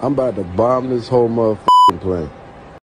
I'm about to bomb this whole motherfucking plane.